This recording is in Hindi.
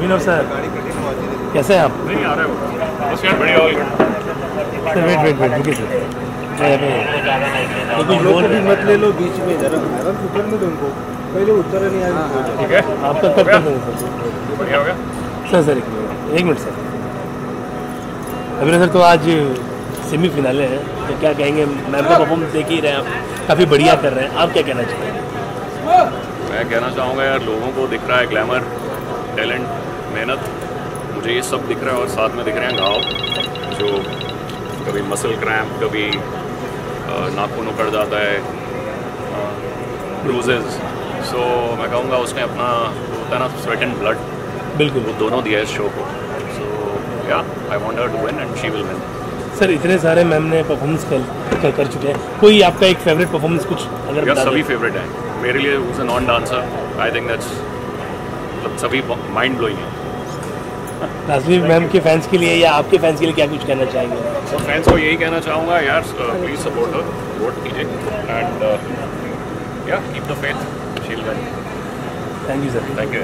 विनोद सर कैसे हैं आप? नहीं आ रहा है। सर वेट वेट वेट रुकिए सर। अभी तो कुछ बोल रहे मत ले लो बीच में जरा आराम से उनको। पहले उतर नहीं आए ठीक है। आपका कब तक बढ़िया हो गया। सर सर एक मिनट सर। अभिनव सर तो आज सेमीफिनाले हैं तो क्या कहेंगे मैम का परफॉर्मेंस देख ही रहे हैं आप काफ़ी बढ़िया कर रहे हैं। आप क्या कहना चाहेंगे? मैं कहना चाहूँगा यार लोगों को दिख रहा है ग्लैमर टैलेंट मेहनत मुझे ये सब दिख रहा है और साथ में दिख रहे हैं घाव जो कभी मसल क्रैम्प कभी नाखून उखड़ जाता है ब्रूजेज सो मैं कहूँगा उसने अपना होता है ना स्वेट एंड ब्लड बिल्कुल। वो दोनों दिया है इस शो को। So yeah I want to win and she will win sir इतने सारे मैम ने परफॉर्मेंस कर, कर कर चुके हैं। कोई आपका एक फेवरेट परफॉर्मेंस कुछ अगर सभी फेवरेट हैं। मेरे लिए a non dancer I think that's मतलब सभी माइंड ब्लोइंग है। नाजमी मैम के फैंस के लिए या आपके फैंस के लिए क्या कुछ कहना चाहेंगे? तो फैंस को यही कहना चाहूँगा यार प्लीज़ सपोर्ट हर वोट कीजिए and yeah keep the faith Sheel thank you sir thank you